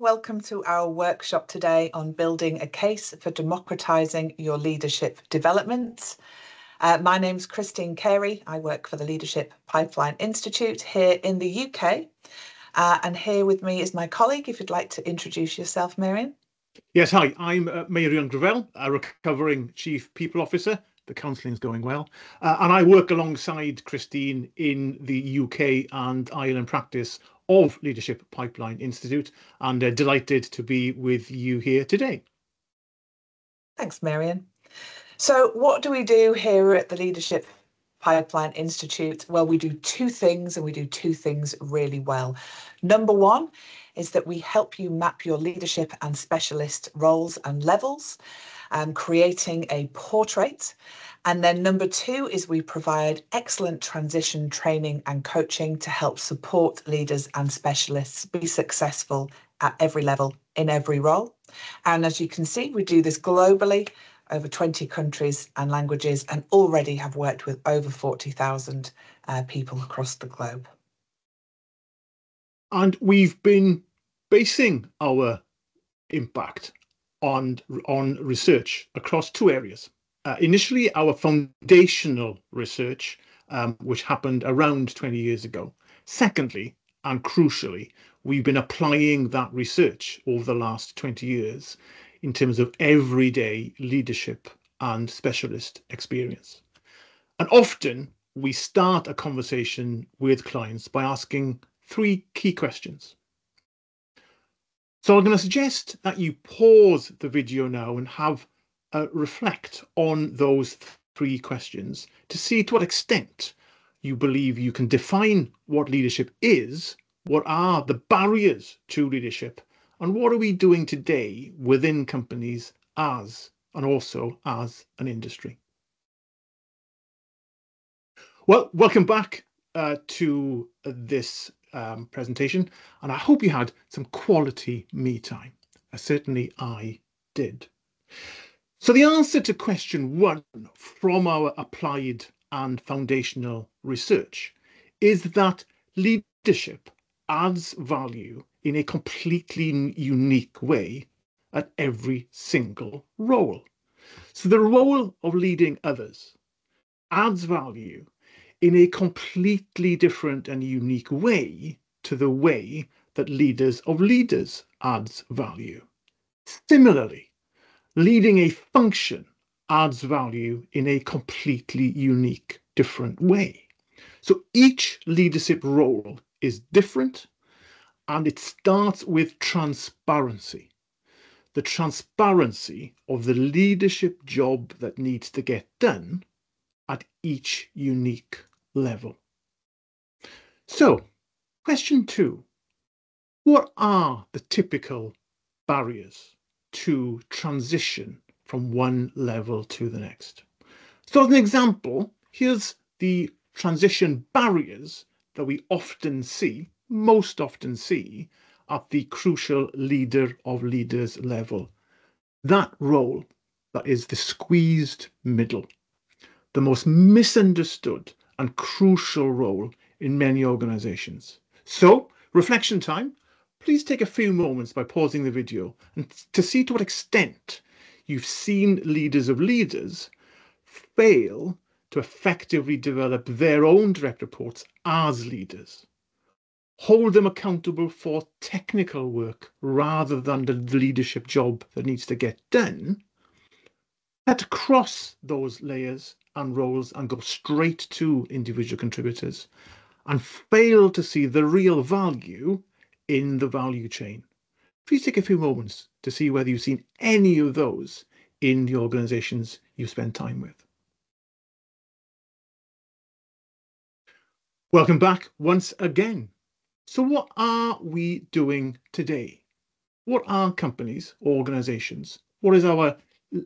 Welcome to our workshop today on building a case for democratising your leadership development. Uh, my name's Christine Cary. I work for the Leadership Pipeline Institute here in the UK. Uh, and here with me is my colleague, if you'd like to introduce yourself, Meirion. Yes, hi, I'm uh, Meirion Gravell, a recovering Chief People Officer. The counselling is going well. Uh, and I work alongside Christine in the UK and Ireland practice of Leadership Pipeline Institute and uh, delighted to be with you here today. Thanks, Meirion. So what do we do here at the Leadership Pipeline Institute? Well, we do two things and we do two things really well. Number one is that we help you map your leadership and specialist roles and levels, um, creating a portrait. And then number two is we provide excellent transition training and coaching to help support leaders and specialists be successful at every level in every role. And as you can see, we do this globally over 20 countries and languages and already have worked with over 40,000 uh, people across the globe. And we've been basing our impact on, on research across two areas. Uh, initially, our foundational research, um, which happened around 20 years ago. Secondly, and crucially, we've been applying that research over the last 20 years in terms of everyday leadership and specialist experience. And often we start a conversation with clients by asking three key questions. So I'm going to suggest that you pause the video now and have a reflect on those three questions to see to what extent you believe you can define what leadership is, what are the barriers to leadership, and what are we doing today within companies as and also as an industry. Well, welcome back uh, to this um, presentation, and I hope you had some quality me time. Uh, certainly I did. So the answer to question one from our applied and foundational research is that leadership adds value in a completely unique way at every single role. So the role of leading others adds value in a completely different and unique way to the way that leaders of leaders adds value. Similarly, leading a function adds value in a completely unique, different way. So each leadership role is different and it starts with transparency. The transparency of the leadership job that needs to get done at each unique level. So, question two What are the typical barriers to transition from one level to the next? So, as an example, here's the transition barriers that we often see most often see at the crucial leader of leaders level. That role that is the squeezed middle, the most misunderstood and crucial role in many organizations. So, reflection time. Please take a few moments by pausing the video and to see to what extent you've seen leaders of leaders fail to effectively develop their own direct reports as leaders hold them accountable for technical work rather than the leadership job that needs to get done, to cross those layers and roles and go straight to individual contributors and fail to see the real value in the value chain. Please take a few moments to see whether you've seen any of those in the organizations you spend time with. Welcome back once again so what are we doing today? What are companies, organizations, what is our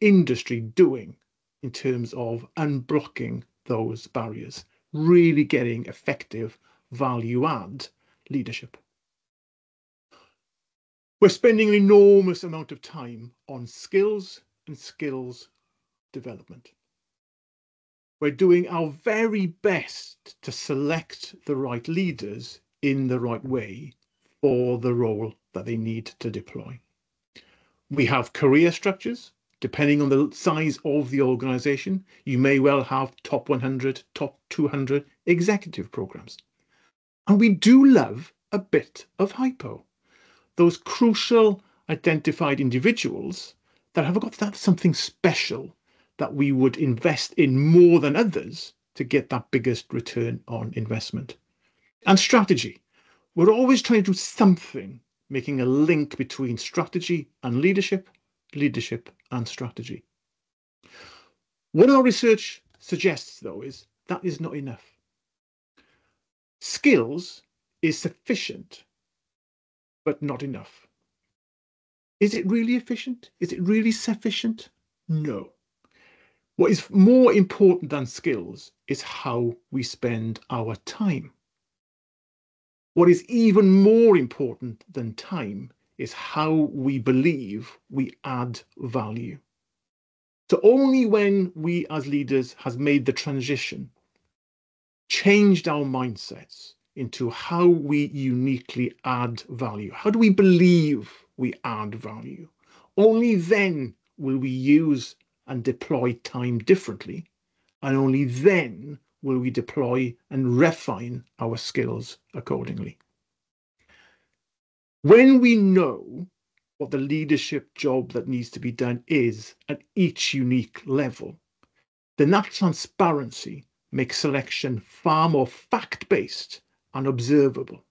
industry doing in terms of unblocking those barriers, really getting effective value add leadership? We're spending an enormous amount of time on skills and skills development. We're doing our very best to select the right leaders in the right way for the role that they need to deploy. We have career structures. Depending on the size of the organization, you may well have top 100, top 200 executive programs. And we do love a bit of hypo. Those crucial identified individuals that have got that something special that we would invest in more than others to get that biggest return on investment. And strategy. We're always trying to do something making a link between strategy and leadership, leadership and strategy. What our research suggests, though, is that is not enough. Skills is sufficient, but not enough. Is it really efficient? Is it really sufficient? No. What is more important than skills is how we spend our time. What is even more important than time is how we believe we add value. So only when we as leaders has made the transition, changed our mindsets into how we uniquely add value. How do we believe we add value? Only then will we use and deploy time differently. And only then will we deploy and refine our skills accordingly. When we know what the leadership job that needs to be done is at each unique level, then that transparency makes selection far more fact-based and observable.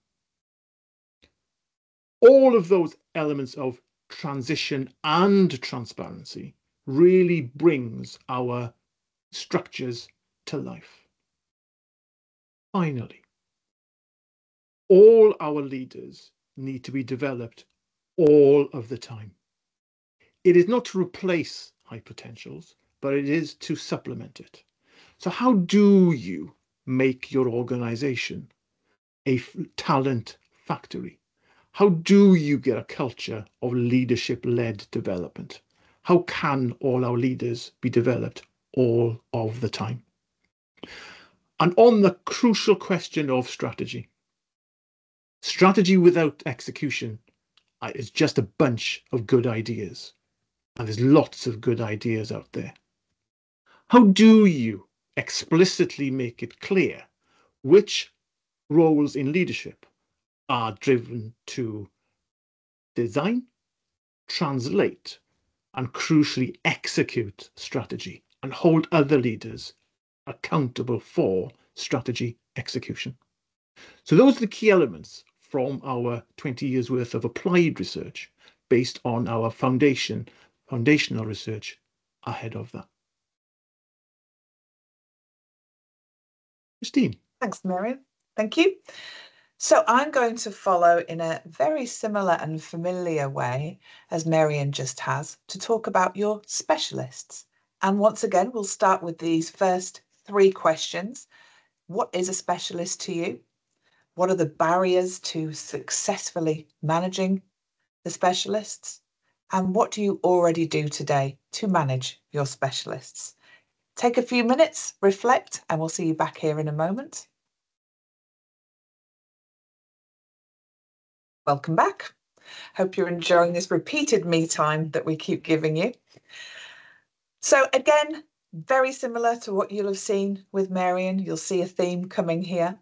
All of those elements of transition and transparency really brings our structures to life. Finally, all our leaders need to be developed all of the time. It is not to replace high potentials, but it is to supplement it. So how do you make your organization a talent factory? How do you get a culture of leadership-led development? How can all our leaders be developed all of the time? And on the crucial question of strategy, strategy without execution is just a bunch of good ideas. And there's lots of good ideas out there. How do you explicitly make it clear which roles in leadership are driven to design, translate, and crucially execute strategy and hold other leaders accountable for strategy execution. So those are the key elements from our 20 years worth of applied research based on our foundation, foundational research ahead of that. Christine. Thanks, Meirion. Thank you. So I'm going to follow in a very similar and familiar way as Meirion just has to talk about your specialists. And once again, we'll start with these first three questions. What is a specialist to you? What are the barriers to successfully managing the specialists? And what do you already do today to manage your specialists? Take a few minutes, reflect, and we'll see you back here in a moment. Welcome back. Hope you're enjoying this repeated me time that we keep giving you. So again, very similar to what you'll have seen with Meirion. You'll see a theme coming here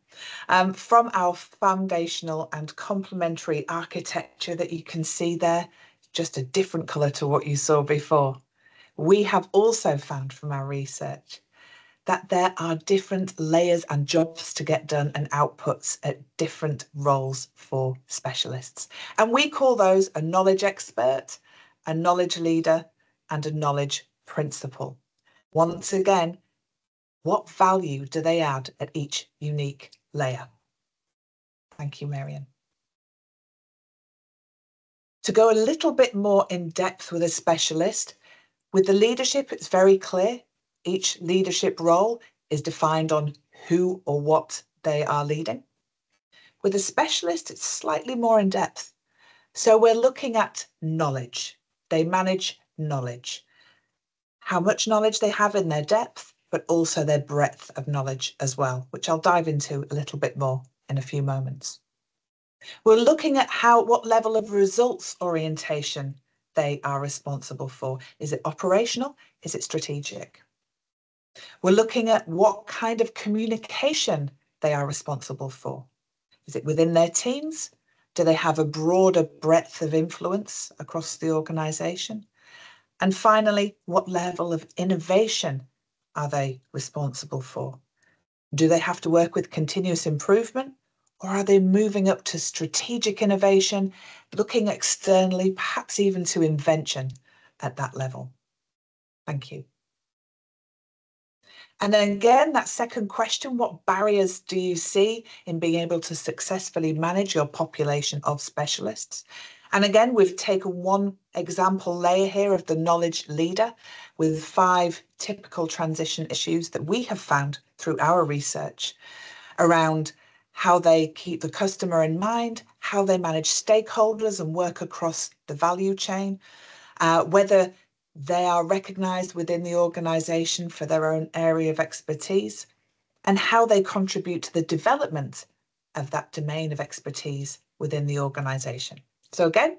um, from our foundational and complementary architecture that you can see there, just a different colour to what you saw before. We have also found from our research that there are different layers and jobs to get done and outputs at different roles for specialists. And we call those a knowledge expert, a knowledge leader, and a knowledge principal. Once again, what value do they add at each unique layer? Thank you, Meirion. To go a little bit more in depth with a specialist, with the leadership, it's very clear. Each leadership role is defined on who or what they are leading. With a specialist, it's slightly more in depth. So we're looking at knowledge. They manage knowledge how much knowledge they have in their depth, but also their breadth of knowledge as well, which I'll dive into a little bit more in a few moments. We're looking at how what level of results orientation they are responsible for. Is it operational? Is it strategic? We're looking at what kind of communication they are responsible for. Is it within their teams? Do they have a broader breadth of influence across the organisation? And finally, what level of innovation are they responsible for? Do they have to work with continuous improvement or are they moving up to strategic innovation, looking externally, perhaps even to invention at that level? Thank you. And then again, that second question, what barriers do you see in being able to successfully manage your population of specialists? And again, we've taken one example layer here of the knowledge leader with five typical transition issues that we have found through our research around how they keep the customer in mind, how they manage stakeholders and work across the value chain, uh, whether they are recognised within the organisation for their own area of expertise, and how they contribute to the development of that domain of expertise within the organisation. So again,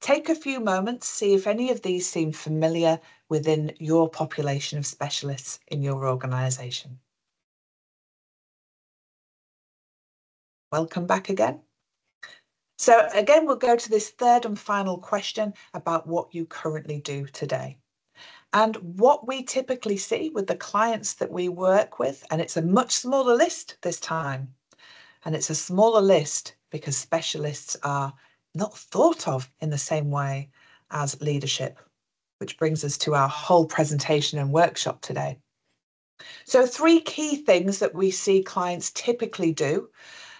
take a few moments, see if any of these seem familiar within your population of specialists in your organisation. Welcome back again. So again, we'll go to this third and final question about what you currently do today. And what we typically see with the clients that we work with, and it's a much smaller list this time. And it's a smaller list because specialists are not thought of in the same way as leadership, which brings us to our whole presentation and workshop today. So three key things that we see clients typically do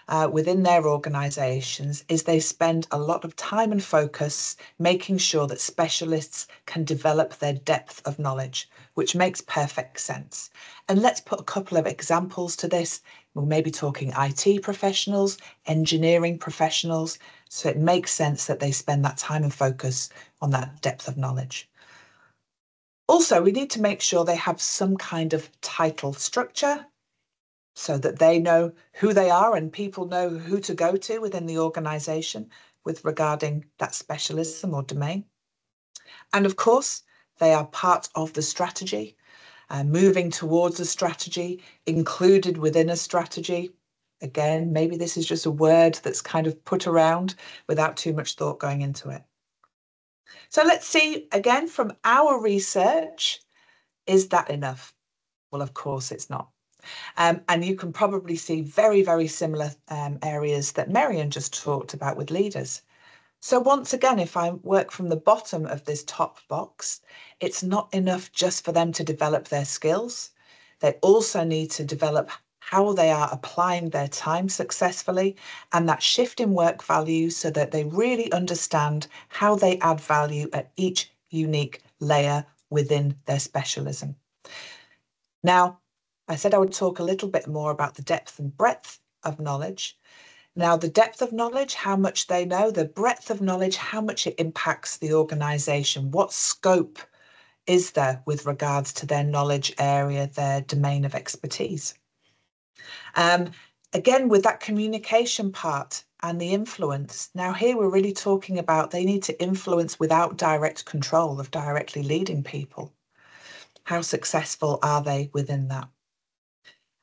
uh, within their organisations is they spend a lot of time and focus making sure that specialists can develop their depth of knowledge, which makes perfect sense. And let's put a couple of examples to this. We may be talking IT professionals, engineering professionals, so it makes sense that they spend that time and focus on that depth of knowledge. Also, we need to make sure they have some kind of title structure so that they know who they are and people know who to go to within the organisation with regarding that specialism or domain. And of course, they are part of the strategy, uh, moving towards a strategy, included within a strategy. Again, maybe this is just a word that's kind of put around without too much thought going into it. So let's see again from our research, is that enough? Well, of course it's not. Um, and you can probably see very, very similar um, areas that Meirion just talked about with leaders. So once again, if I work from the bottom of this top box, it's not enough just for them to develop their skills. They also need to develop how they are applying their time successfully and that shift in work values so that they really understand how they add value at each unique layer within their specialism. Now, I said I would talk a little bit more about the depth and breadth of knowledge. Now, the depth of knowledge, how much they know, the breadth of knowledge, how much it impacts the organisation, what scope is there with regards to their knowledge area, their domain of expertise. Um, again, with that communication part and the influence. Now, here we're really talking about they need to influence without direct control of directly leading people. How successful are they within that?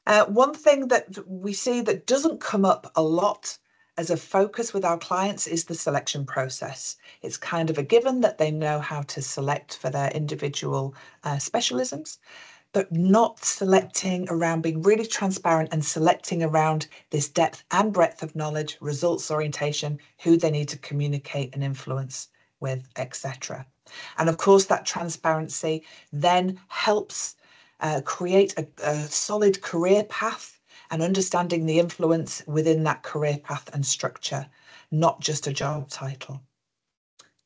Uh, one thing that we see that doesn't come up a lot as a focus with our clients is the selection process. It's kind of a given that they know how to select for their individual uh, specialisms, but not selecting around being really transparent and selecting around this depth and breadth of knowledge, results orientation, who they need to communicate and influence with, etc. And of course, that transparency then helps uh, create a, a solid career path and understanding the influence within that career path and structure, not just a job title.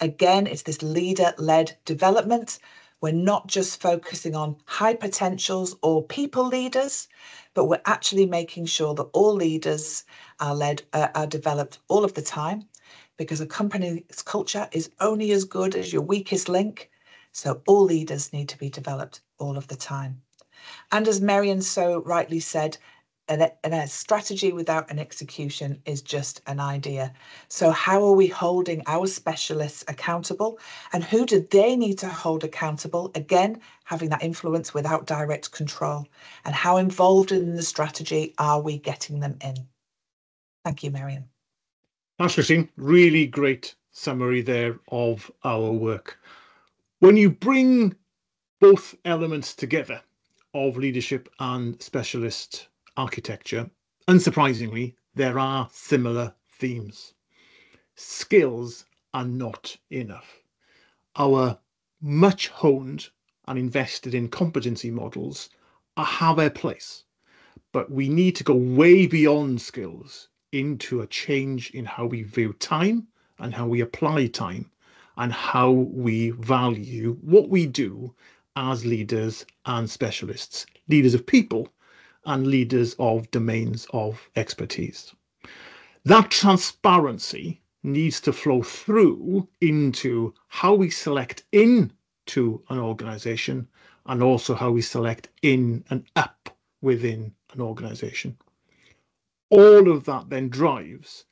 Again, it's this leader-led development. We're not just focusing on high potentials or people leaders, but we're actually making sure that all leaders are led, uh, are developed all of the time because a company's culture is only as good as your weakest link. So all leaders need to be developed all of the time. And as Meirion so rightly said, an, a strategy without an execution is just an idea. So how are we holding our specialists accountable and who do they need to hold accountable? Again, having that influence without direct control and how involved in the strategy are we getting them in? Thank you, Meirion. Thanks, Christine. Really great summary there of our work. When you bring both elements together of leadership and specialist architecture, unsurprisingly, there are similar themes. Skills are not enough. Our much honed and invested in competency models have a place, but we need to go way beyond skills into a change in how we view time and how we apply time and how we value what we do as leaders and specialists, leaders of people and leaders of domains of expertise. That transparency needs to flow through into how we select in to an organization and also how we select in and up within an organization. All of that then drives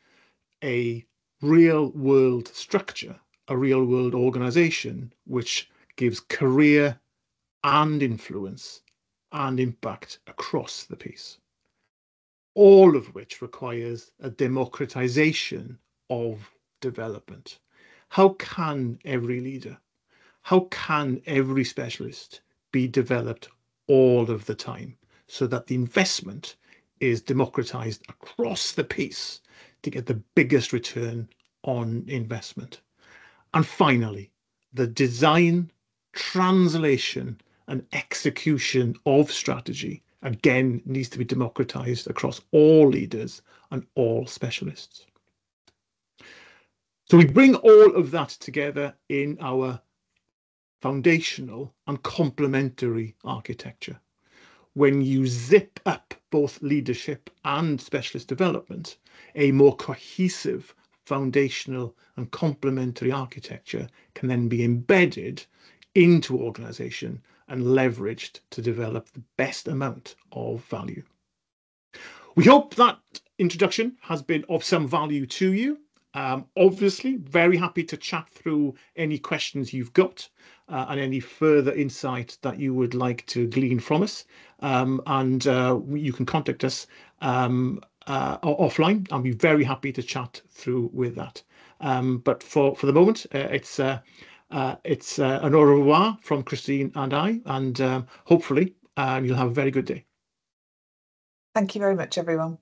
a real world structure, a real world organization, which gives career and influence and impact across the piece. All of which requires a democratization of development. How can every leader, how can every specialist be developed all of the time so that the investment is democratized across the piece to get the biggest return on investment. And finally, the design, translation, and execution of strategy again needs to be democratized across all leaders and all specialists. So we bring all of that together in our foundational and complementary architecture. When you zip up both leadership and specialist development, a more cohesive foundational and complementary architecture can then be embedded into organization and leveraged to develop the best amount of value. We hope that introduction has been of some value to you. Um, obviously, very happy to chat through any questions you've got uh, and any further insight that you would like to glean from us. Um, and uh, you can contact us um, uh, offline. I'll be very happy to chat through with that. Um, but for, for the moment, uh, it's uh, uh, it's uh, an au revoir from Christine and I, and um, hopefully um, you'll have a very good day. Thank you very much, everyone.